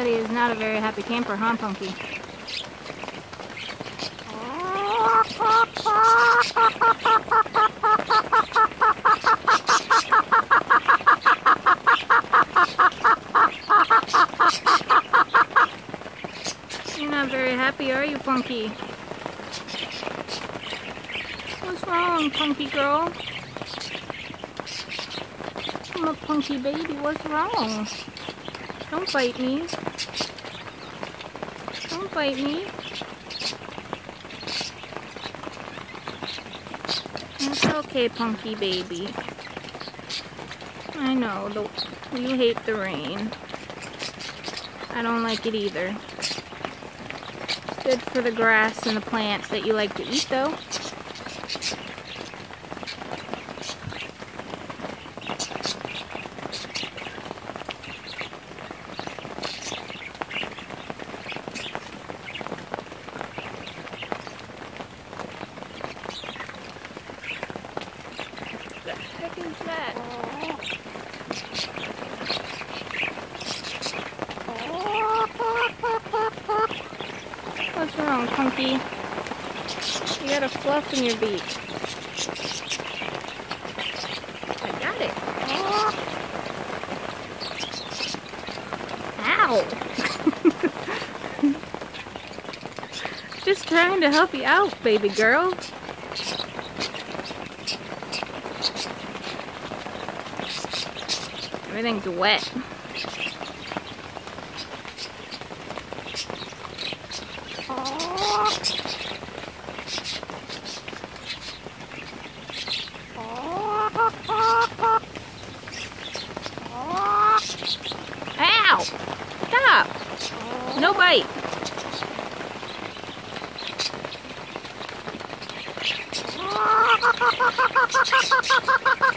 not a very happy camper, huh, Punky? You're not very happy, are you, Punky? What's wrong, Punky girl? I'm a punky baby. What's wrong? Don't bite me. Bite me. It's okay, punky baby. I know, the, you hate the rain. I don't like it either. Good for the grass and the plants that you like to eat, though. the that? What's wrong, Punky? You got a fluff in your beak. I got it. Ow! Just trying to help you out, baby girl. Everything's wet. Ow! Stop! No bite.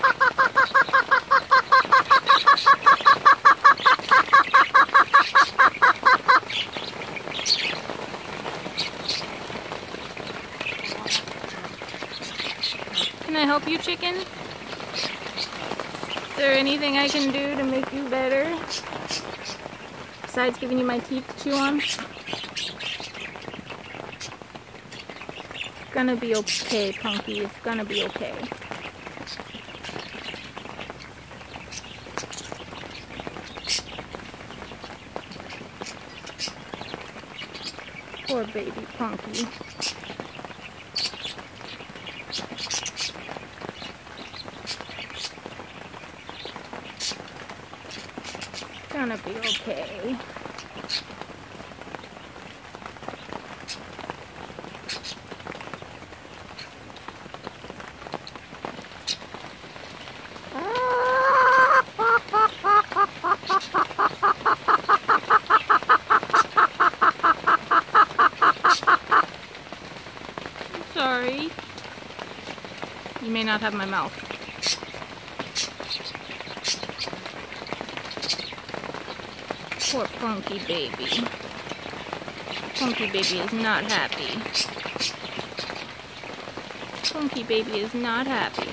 Can I help you, chicken? Is there anything I can do to make you better? Besides giving you my teeth to chew on? It's gonna be okay, Punky. It's gonna be okay. Poor baby Punky. Gonna be okay. Sorry. You may not have my mouth. Poor Punky baby. Punky baby is not happy. Punky baby is not happy.